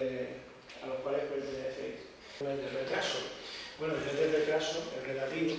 eh, a los cuales pertenecéis. El retraso. Bueno, el retraso, el relativo,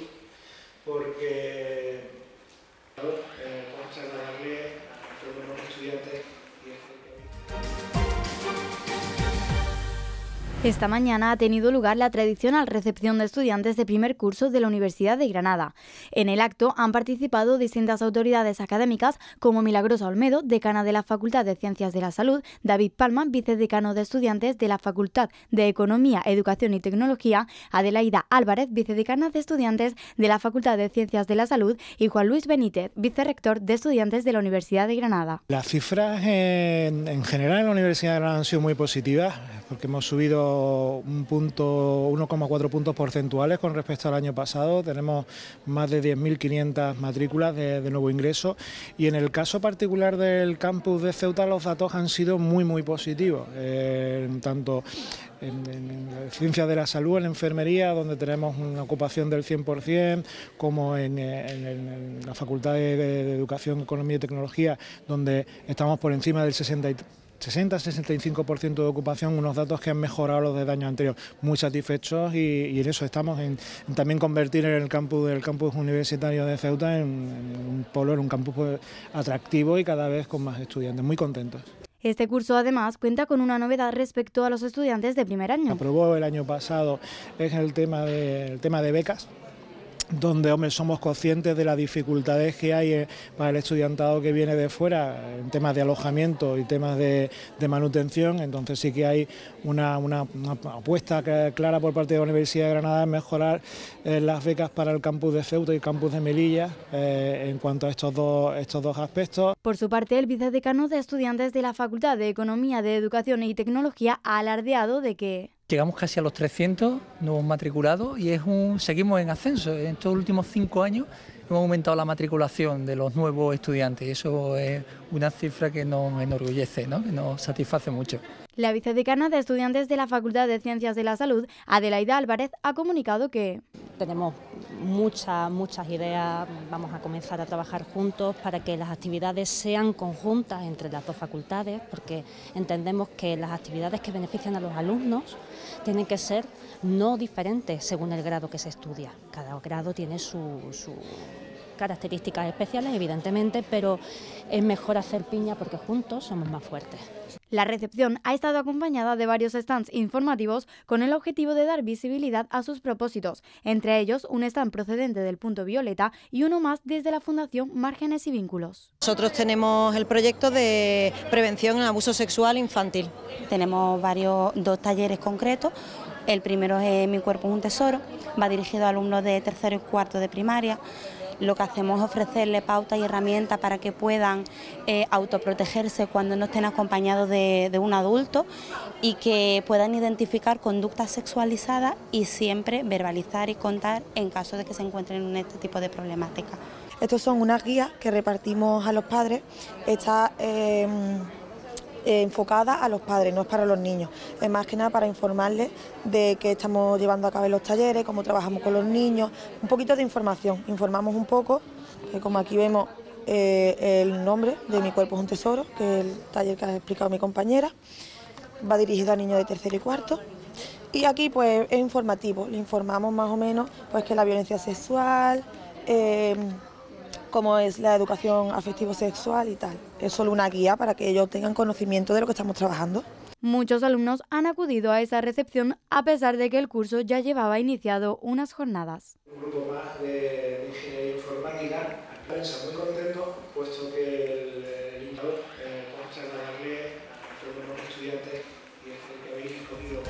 Esta mañana ha tenido lugar la tradicional recepción de estudiantes de primer curso de la Universidad de Granada. En el acto han participado distintas autoridades académicas como Milagrosa Olmedo, decana de la Facultad de Ciencias de la Salud, David Palma, vicedecano de estudiantes de la Facultad de Economía, Educación y Tecnología, Adelaida Álvarez, vicedecana de estudiantes de la Facultad de Ciencias de la Salud y Juan Luis Benítez, vicerrector de estudiantes de la Universidad de Granada. Las cifras en, en general en la Universidad de Granada han sido muy positivas porque hemos subido un punto, 1,4 puntos porcentuales con respecto al año pasado. Tenemos más de 10.500 matrículas de, nuevo ingreso y en el caso particular del campus de Ceuta los datos han sido muy muy positivos, eh, tanto en, la ciencia de la salud, en enfermería, donde tenemos una ocupación del 100%, como en, la Facultad de, de Educación, Economía y Tecnología, donde estamos por encima del 63 60-65% de ocupación, unos datos que han mejorado los de año anterior. Muy satisfechos y, en eso estamos, en, también convertir el campus universitario de Ceuta en, un polo, en un campus pues, atractivo y cada vez con más estudiantes. Muy contentos. Este curso además cuenta con una novedad respecto a los estudiantes de primer año. Aprobó el año pasado es el tema de, el tema de becas donde hombre, somos conscientes de las dificultades que hay eh, para el estudiantado que viene de fuera en temas de alojamiento y temas de, manutención, entonces sí que hay una, apuesta clara por parte de la Universidad de Granada en mejorar eh, las becas para el campus de Ceuta y el campus de Melilla eh, en cuanto a estos dos, estos dos aspectos. Por su parte, el vicedecano de estudiantes de la Facultad de Economía, de Educación y Tecnología ha alardeado de que Llegamos casi a los 300 nuevos matriculados y es un, seguimos en ascenso. En estos últimos cinco años hemos aumentado la matriculación de los nuevos estudiantes y eso es una cifra que nos enorgullece, ¿no? que nos satisface mucho. La vicedecana de estudiantes de la Facultad de Ciencias de la Salud, Adelaida Álvarez, ha comunicado que tenemos muchas, muchas ideas, vamos a comenzar a trabajar juntos para que las actividades sean conjuntas entre las dos facultades, porque entendemos que las actividades que benefician a los alumnos tienen que ser no diferentes según el grado que se estudia. Cada grado tiene sus características especiales, evidentemente, pero es mejor hacer piña porque juntos somos más fuertes. La recepción ha estado acompañada de varios stands informativos con el objetivo de dar visibilidad a sus propósitos, entre ellos un stand procedente del Punto Violeta y uno más desde la Fundación Márgenes y Vínculos. Nosotros tenemos el proyecto de prevención en abuso sexual infantil. Tenemos varios dos talleres concretos. El primero es Mi cuerpo es un tesoro, va dirigido a alumnos de tercero y cuarto de primaria lo que hacemos es ofrecerle pautas y herramientas para que puedan eh, autoprotegerse cuando no estén acompañados de, un adulto y que puedan identificar conductas sexualizadas y siempre verbalizar y contar en caso de que se encuentren en este tipo de problemática. Estos son unas guías que repartimos a los padres. Está, em, eh, enfocada a los padres, no es para los niños. Es más que nada para informarles de qué estamos llevando a cabo los talleres, cómo trabajamos con los niños, un poquito de información. Informamos un poco, que como aquí vemos eh, el nombre de Mi cuerpo es un tesoro, que es el taller que ha explicado mi compañera. Va dirigido a niños de tercero y cuarto. Y aquí pues es informativo, le informamos más o menos pues que la violencia sexual, eh, como es la educación afectivo-sexual y tal. Es solo una guía para que ellos tengan conocimiento de lo que estamos trabajando. Muchos alumnos han acudido a esa recepción a pesar de que el curso ya llevaba iniciado unas jornadas. Un grupo más de ingeniería informática está muy contento, puesto que el, el indicador eh, muestra darle a los estudiantes y es el que habéis escogido.